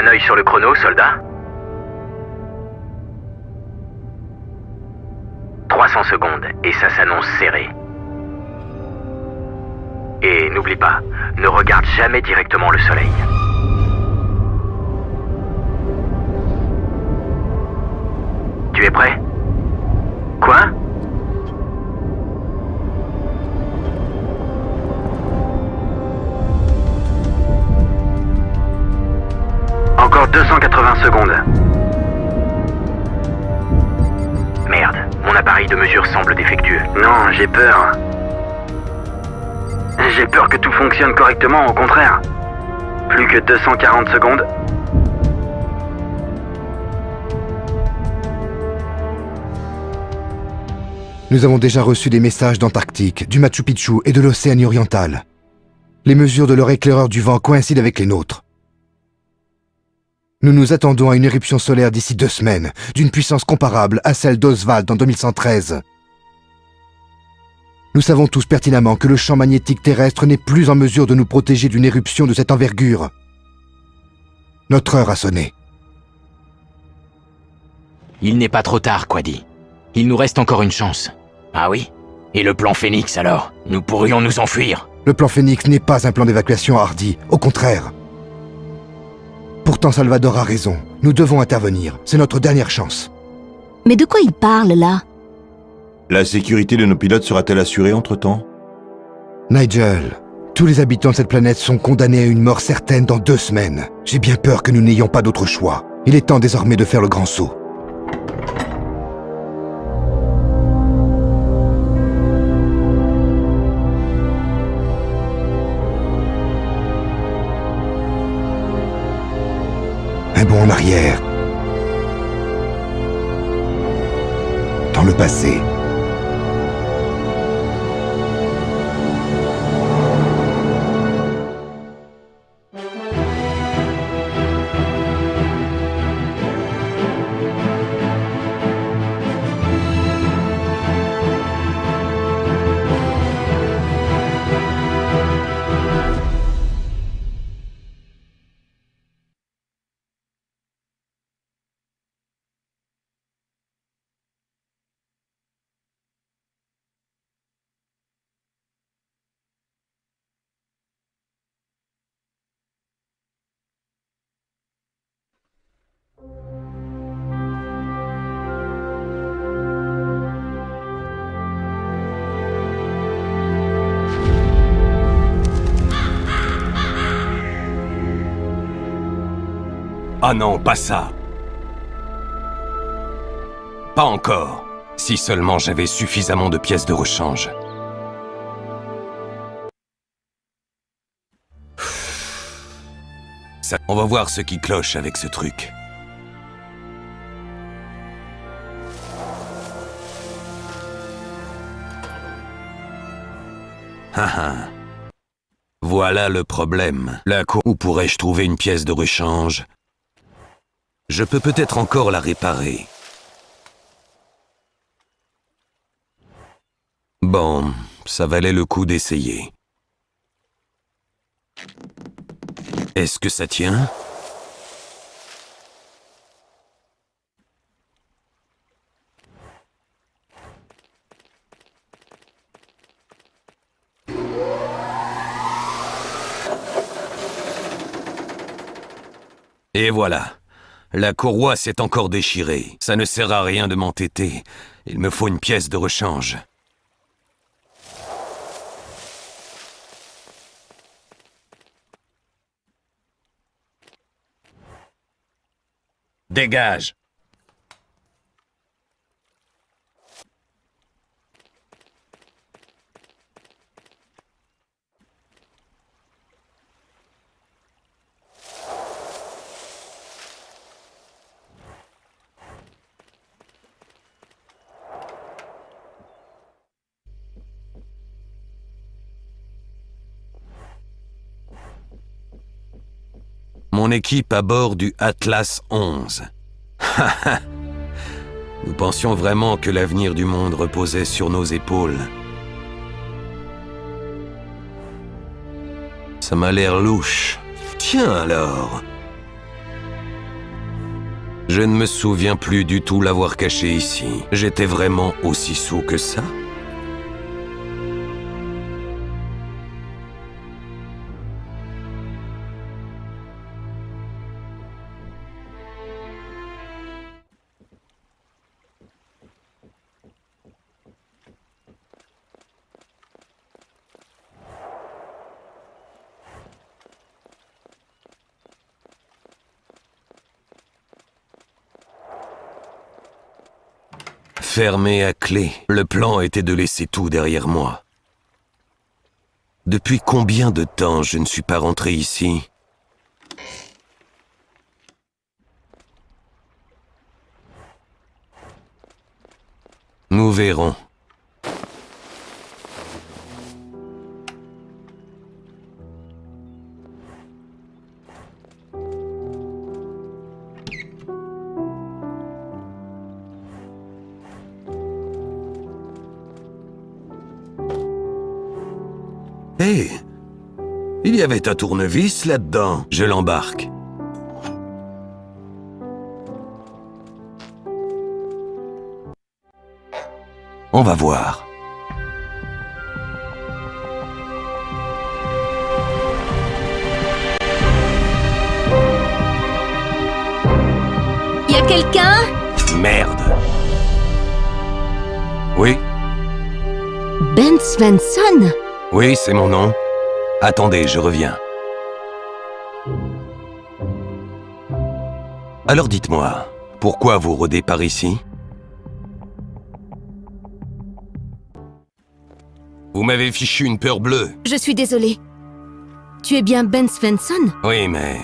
Un œil sur le chrono, soldat 300 secondes, et ça s'annonce serré. Et n'oublie pas, ne regarde jamais directement le soleil. Tu es prêt? Quoi? Encore 280 secondes. Merde, mon appareil de mesure semble défectueux. Non, j'ai peur. J'ai peur que tout fonctionne correctement, au contraire. Plus que 240 secondes. Nous avons déjà reçu des messages d'Antarctique, du Machu Picchu et de l'Océanie orientale. Les mesures de leur éclaireur du vent coïncident avec les nôtres. Nous nous attendons à une éruption solaire d'ici deux semaines, d'une puissance comparable à celle d'Oswald en 2113. Nous savons tous pertinemment que le champ magnétique terrestre n'est plus en mesure de nous protéger d'une éruption de cette envergure. Notre heure a sonné. Il n'est pas trop tard, Quadi. Il nous reste encore une chance. Ah oui? Et le plan Phoenix alors? Nous pourrions nous enfuir Le plan Phoenix n'est pas un plan d'évacuation hardi, au contraire. Pourtant Salvador a raison, nous devons intervenir, c'est notre dernière chance. Mais de quoi il parle là? La sécurité de nos pilotes sera-t-elle assurée entre-temps? Nigel, tous les habitants de cette planète sont condamnés à une mort certaine dans deux semaines. J'ai bien peur que nous n'ayons pas d'autre choix. Il est temps désormais de faire le grand saut. En arrière. Dans le passé. Ah non, pas ça. Pas encore. Si seulement j'avais suffisamment de pièces de rechange. On va voir ce qui cloche avec ce truc. Voilà le problème. La où pourrais-je trouver une pièce de rechange? Je peux peut-être encore la réparer. Bon, ça valait le coup d'essayer. Est-ce que ça tient? Et voilà. La courroie s'est encore déchirée. Ça ne sert à rien de m'entêter. Il me faut une pièce de rechange. Dégage Équipe à bord du Atlas 11. Nous pensions vraiment que l'avenir du monde reposait sur nos épaules. Ça m'a l'air louche. Tiens alors Je ne me souviens plus du tout l'avoir caché ici. J'étais vraiment aussi sous que ça Fermé à clé, le plan était de laisser tout derrière moi. Depuis combien de temps je ne suis pas rentré ici? Nous verrons. Hé Il y avait un tournevis là-dedans. Je l'embarque. On va voir. Y a quelqu'un? Merde. Oui, Ben Svensson? Oui, c'est mon nom. Attendez, je reviens. Alors dites-moi, pourquoi vous rôdez par ici? Vous m'avez fichu une peur bleue. Je suis désolée. Tu es bien Ben Svensson? Oui, mais...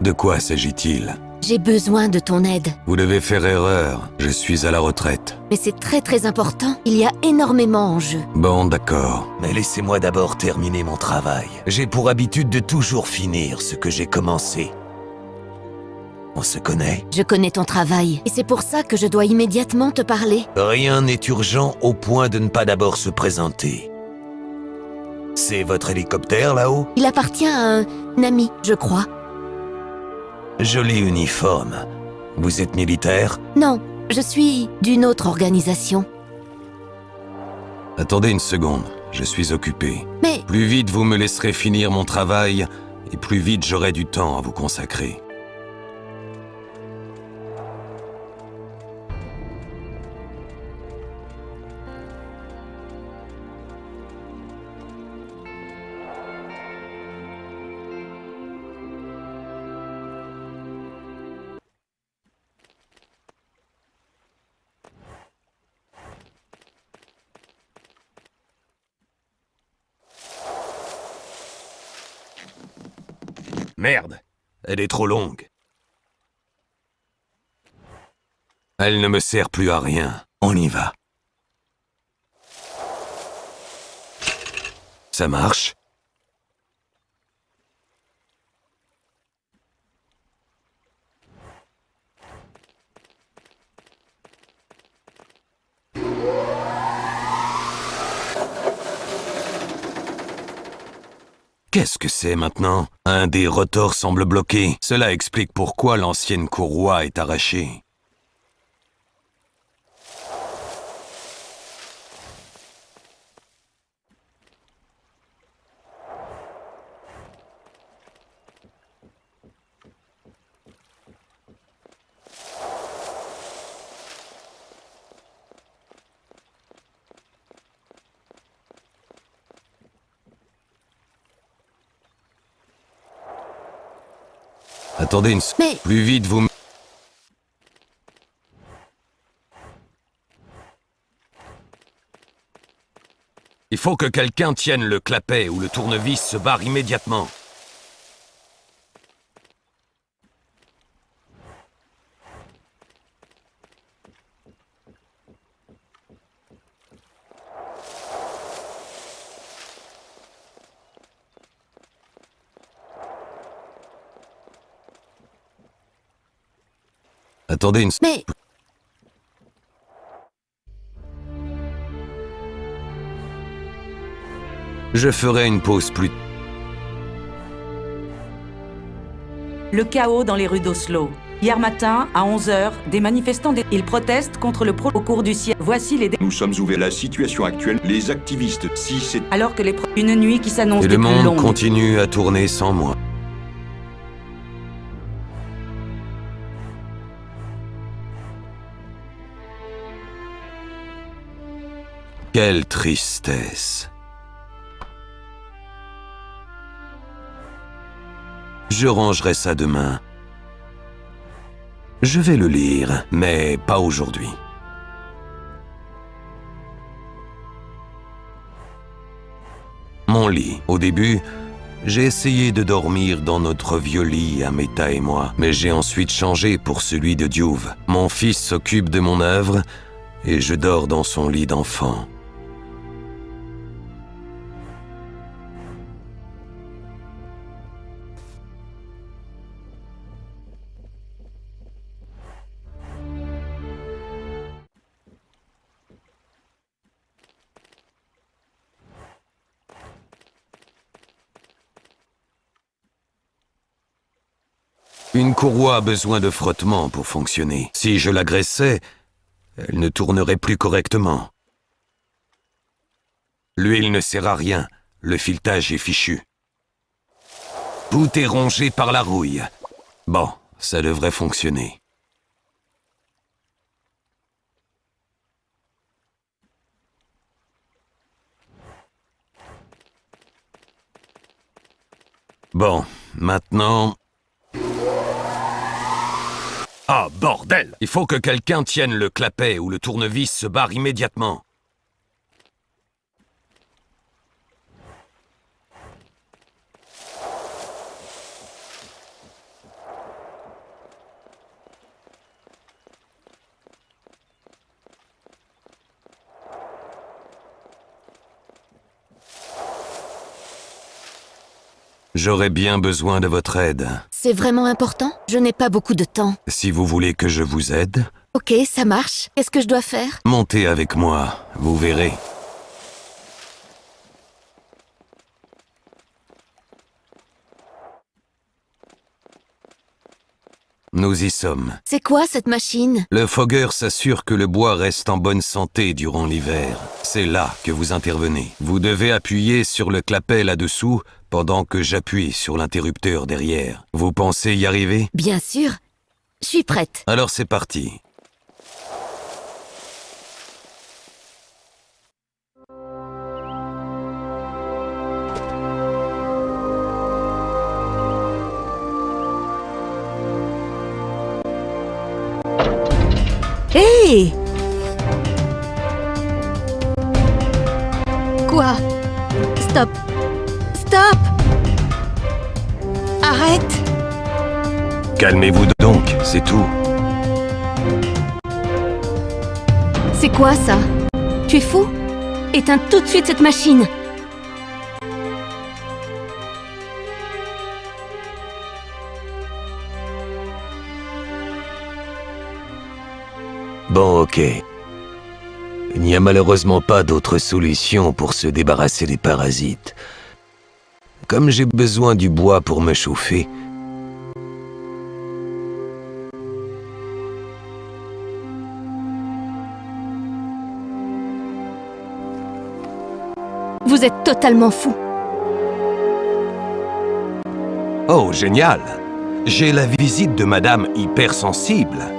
De quoi s'agit-il? J'ai besoin de ton aide. Vous devez faire erreur. Je suis à la retraite. Mais c'est très très important. Il y a énormément en jeu. Bon, d'accord. Mais laissez-moi d'abord terminer mon travail. J'ai pour habitude de toujours finir ce que j'ai commencé. On se connaît? Je connais ton travail. Et c'est pour ça que je dois immédiatement te parler. Rien n'est urgent au point de ne pas d'abord se présenter. C'est votre hélicoptère là-haut? Il appartient à un ami, je crois. Joli uniforme. Vous êtes militaire Non, je suis d'une autre organisation. Attendez une seconde, je suis occupé. Mais Plus vite vous me laisserez finir mon travail, et plus vite j'aurai du temps à vous consacrer. Merde Elle est trop longue. Elle ne me sert plus à rien. On y va. Ça marche? Qu'est-ce que c'est maintenant? Un des rotors semble bloqué. Cela explique pourquoi l'ancienne courroie est arrachée. Attendez une... s- Mais- Plus vite vous... Il faut que quelqu'un tienne le clapet ou le tournevis se barre immédiatement. Attendez une... s- Mais Je ferai une pause plus... Le chaos dans les rues d'Oslo. Hier matin, à 11h, des manifestants, dé- ils protestent contre le pro au cours du ciel. Voici les... Nous sommes ouverts à la situation actuelle. Les activistes, si c'est... Alors que les... pro- Une nuit qui s'annonce Et des le monde continue à tourner sans moi. Quelle tristesse. Je rangerai ça demain. Je vais le lire, mais pas aujourd'hui. Mon lit. Au début, j'ai essayé de dormir dans notre vieux lit, Ameta et moi, mais j'ai ensuite changé pour celui de Diouf. Mon fils s'occupe de mon œuvre et je dors dans son lit d'enfant. Une courroie a besoin de frottement pour fonctionner. Si je l'agressais, elle ne tournerait plus correctement. L'huile ne sert à rien, le filetage est fichu. Tout est rongé par la rouille. Bon, ça devrait fonctionner. Bon, maintenant... Ah, bordel Il faut que quelqu'un tienne le clapet ou le tournevis se barre immédiatement. J'aurais bien besoin de votre aide. C'est vraiment important? Je n'ai pas beaucoup de temps. Si vous voulez que je vous aide, Ok, ça marche. Qu'est-ce que je dois faire? Montez avec moi, vous verrez. Nous y sommes. C'est quoi cette machine? Le fogueur s'assure que le bois reste en bonne santé durant l'hiver. C'est là que vous intervenez. Vous devez appuyer sur le clapet là-dessous pendant que j'appuie sur l'interrupteur derrière. Vous pensez y arriver? Bien sûr. Je suis prête. Alors c'est parti. Hé Quoi? Stop Stop Calmez-vous donc, c'est tout. C'est quoi ça? Tu es fou? Éteins tout de suite cette machine Bon, ok. Il n'y a malheureusement pas d'autre solution pour se débarrasser des parasites. Comme j'ai besoin du bois pour me chauffer, Vous êtes totalement fou. Oh, génial J'ai la visite de Madame hypersensible.